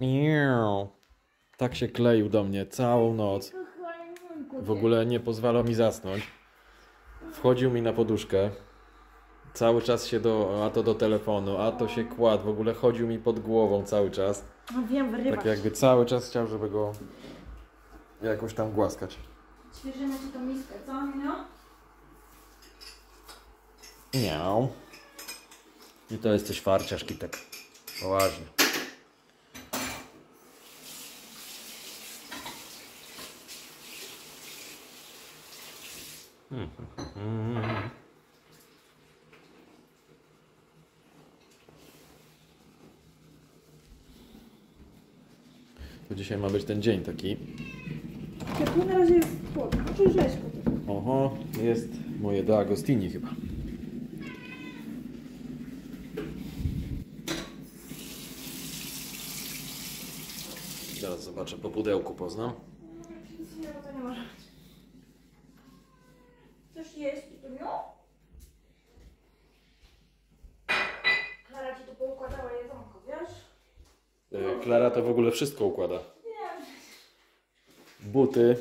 Miau. Tak się kleił do mnie całą noc. W ogóle nie pozwalał mi zasnąć. Wchodził mi na poduszkę. Cały czas się do, a to do telefonu, a to się kładł. W ogóle chodził mi pod głową cały czas. No wiem, wyrywać. Tak jakby cały czas chciał, żeby go jakoś tam głaskać. Świeżymy ci tą miskę, co, Minio? Miau. I to jest coś farciarz kitek. Poważnie. To dzisiaj ma być ten dzień taki. Tu na razie jest chłodno, czy rzeźko. Oho, jest moje do Agostini chyba. Zaraz zobaczę, po pudełku poznam. Nic to nie może być. Chcesz jeść, Tutuniu? Klara ci tu poukładała jedzonko, wiesz? Y, Klara to w ogóle wszystko układa. Nie. Buty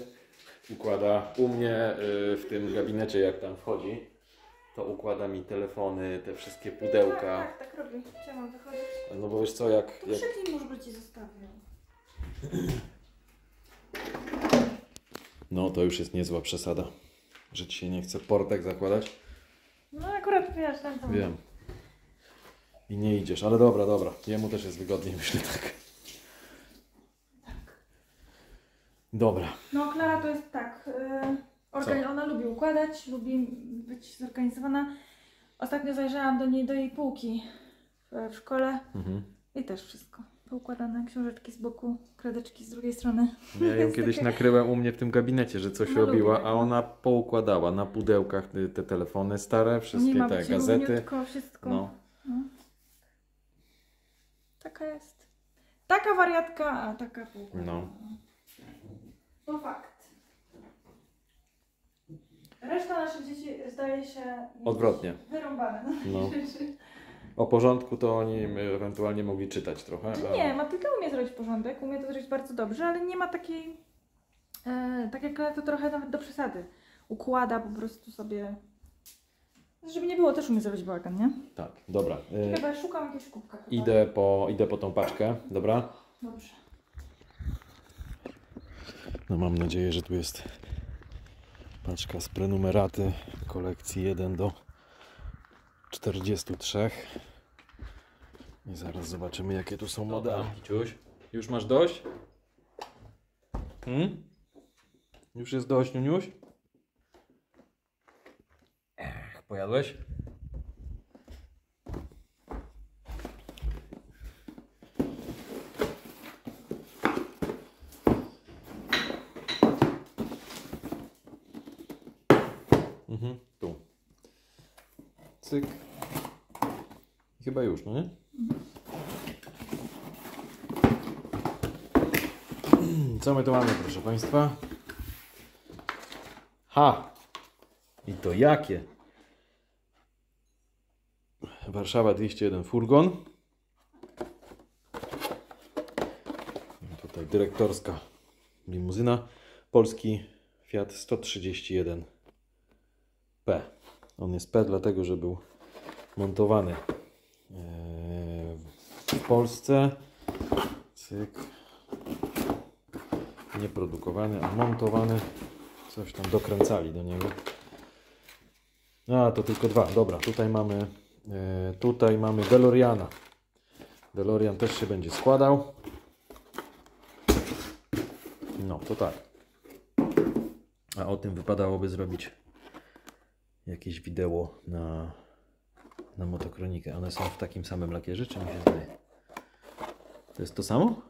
układa. U mnie y, w tym gabinecie, jak tam wchodzi, to układa mi telefony, te wszystkie pudełka. Tak, tak, tak robi. Gdzie mam wychodzić? No bo wiesz co, jak, To jak krzyknij może by ci zostawił. No to już jest niezła przesada, że ci się nie chce portek zakładać. No akurat wiesz, tam. Wiem. I nie idziesz, ale dobra, dobra. Jemu też jest wygodniej, myślę tak. Dobra. No Klara to jest tak. Yy, organi- ona lubi układać, lubi być zorganizowana. Ostatnio zajrzałam do niej, do jej półki w, w szkole Mhm. i też wszystko. Poukładane, książeczki z boku, kredeczki z drugiej strony. Ja ją kiedyś takie- nakryłem u mnie w tym gabinecie, że coś No, lubię robiła, tak, a ona poukładała na pudełkach te, te telefony stare, wszystkie nie ma te gazety. wszystko. No. No. Taka jest. Taka wariatka, a taka poukładana. No. To fakt. Reszta naszych dzieci zdaje się Odwrotnie. Wyrąbane. No. O porządku to oni ewentualnie mogli czytać trochę. Czy a- nie, Matylda umie zrobić porządek, umie to zrobić bardzo dobrze, ale nie ma takiej, e, tak jak to trochę nawet do przesady. Układa po prostu sobie, żeby nie było, też umie zrobić bałagan, nie? Tak, dobra. Y, Chyba szukam jakiegoś kubka. Chyba. Idę po, idę po tą paczkę, dobra? Dobrze. No mam nadzieję, że tu jest paczka z prenumeraty kolekcji 1 do 43. I zaraz zobaczymy jakie tu są modele. Kiciuś, już masz dość? Hmm? Już jest dość, Niuniuś? Pojadłeś? Mhm, tu. Cyk. Chyba już, no nie? Co my tu mamy, proszę Państwa? Ha! I to jakie? Warszawa 201 furgon. Tutaj dyrektorska limuzyna. Polski Fiat 131 P. On jest P dlatego, że był montowany e, w Polsce. Cyk. Nie produkowany, a montowany. Coś tam dokręcali do niego. A, to tylko dwa. Dobra, tutaj mamy tutaj mamy DeLoreana. DeLorean też się będzie składał. No, to tak. A o tym wypadałoby zrobić jakieś wideo na, na motokronikę. One są w takim samym lakierze, czy mi się zdaje? To jest to samo?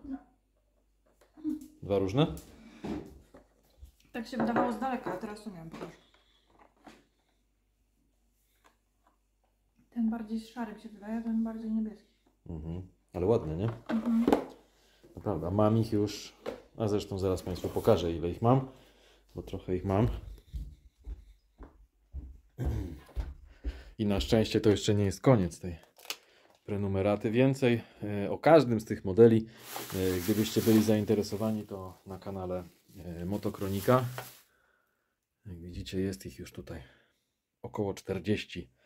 Dwa różne? Tak się wydawało z daleka, a teraz umiem, proszę. Ten bardziej szary się wydaje, ten bardziej niebieski. Mhm. Ale ładne, nie? Mhm. Naprawdę. Mam ich już. A zresztą zaraz Państwu pokażę, ile ich mam, bo trochę ich mam. I na szczęście to jeszcze nie jest koniec tej prenumeraty. Więcej e, o każdym z tych modeli, e, gdybyście byli zainteresowani, to na kanale e, Motokronika. Jak widzicie, jest ich już tutaj około 40, e,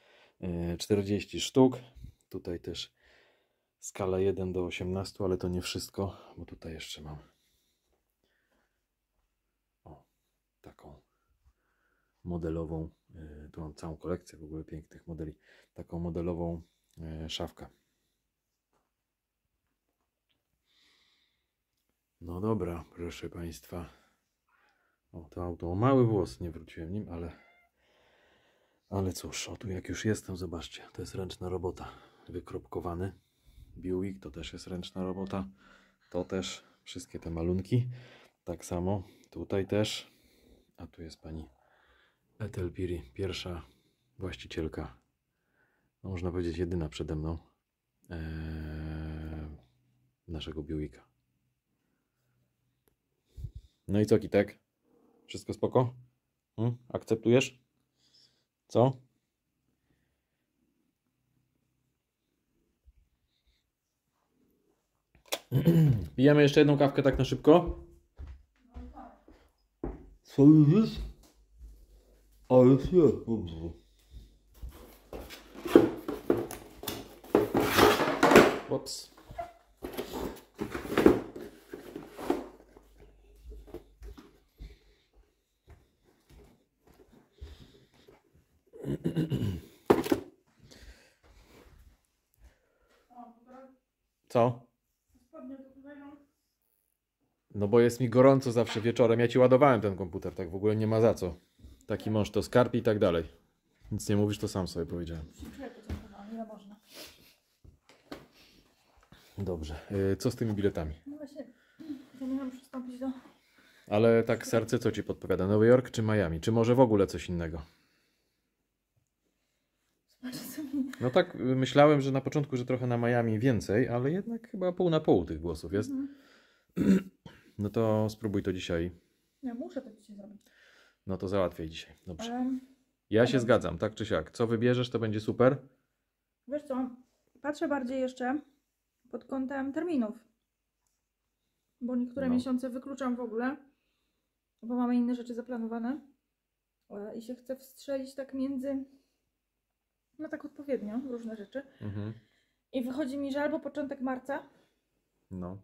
40 sztuk. Tutaj też skala 1 do 18, ale to nie wszystko, bo tutaj jeszcze mam o, taką modelową, e, tu mam całą kolekcję w ogóle pięknych modeli, taką modelową e, szafkę. No dobra, proszę Państwa. O, to auto o mały włos, nie wróciłem nim, ale ale cóż, o tu jak już jestem, zobaczcie, to jest ręczna robota. Wykropkowany Buick to też jest ręczna robota. To też wszystkie te malunki. Tak samo tutaj też. A tu jest pani Ethel Piri, pierwsza właścicielka. No, można powiedzieć jedyna przede mną eee, naszego Buicka. No i co Kitek? Wszystko spoko? Hmm? Akceptujesz? Co? Pijemy jeszcze jedną kawkę tak na szybko? Co jest? Ale jest dobrze. Ups. Co? No bo jest mi gorąco zawsze wieczorem. Ja ci ładowałem ten komputer, tak w ogóle nie ma za co. Taki mąż to skarpi i tak dalej. Nic nie mówisz, to sam sobie powiedziałem. Dobrze. Y, Co z tymi biletami? No właśnie, zamierzam przystąpić do... Ale tak serce co ci podpowiada? Nowy Jork czy Miami? Czy może w ogóle coś innego? Zobaczę, co mi... No tak, y, myślałem, że na początku, że trochę na Miami więcej, ale jednak chyba pół na pół tych głosów jest. Mhm. No to spróbuj to dzisiaj. Nie, muszę to dzisiaj zrobić. No to załatwię dzisiaj. Dobrze. Ale Ja się zgadzam, tak czy siak. Co wybierzesz, to będzie super. wiesz co, patrzę bardziej jeszcze pod kątem terminów. Bo niektóre No. miesiące wykluczam w ogóle, bo mamy inne rzeczy zaplanowane. E, I się chcę wstrzelić tak między, no tak odpowiednio, różne rzeczy. Mhm. I wychodzi mi, że albo początek marca No.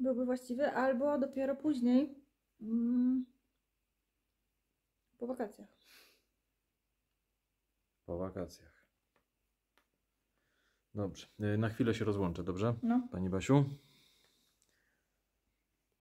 byłby właściwy, albo dopiero później, mm, po wakacjach. Po wakacjach. Dobrze. Y, Na chwilę się rozłączę, dobrze? No. Pani Basiu?